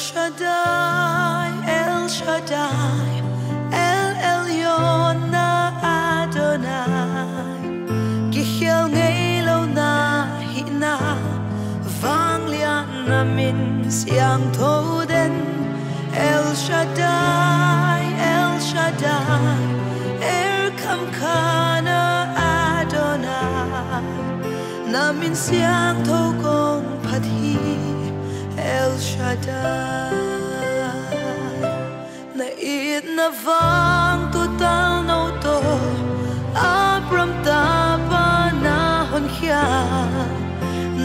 Shaddai, El Shaddai, El Elyon na Adonai. Gihiel ngay lâu na hi na, vang lian na siang thô den. El Shaddai, El Shaddai, Er kam kana Adonai. Na min siang thô kong phat hi. El Shaddai. Nait na vang tutal na uto Abram ta tapa na honhya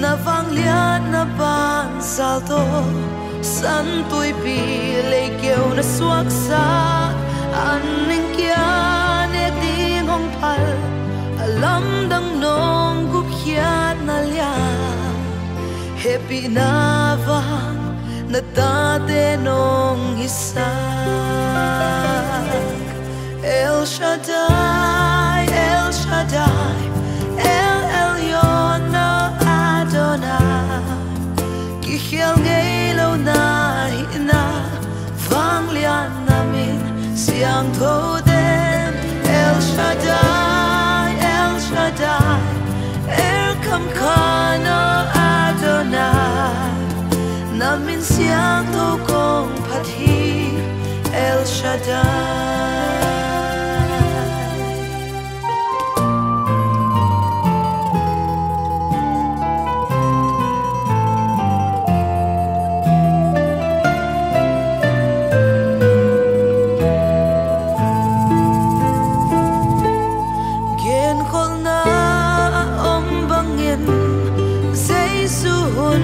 Na vang liat na ban salto Santo'y pilay kyaw na swaksak happy na vang na dati nung isa. El Shaddai, El Shaddai, El Elyon na Adonai. Kihiel ngaylaw na hina Vang lian namin siyang toden na min siang to kong pathi El Shaddai. Kol na om bangin Zay suhun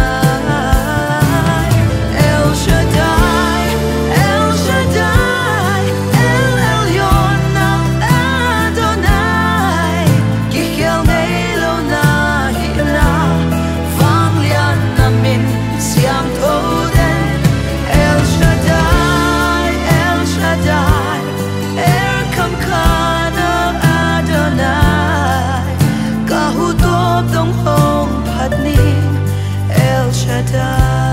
die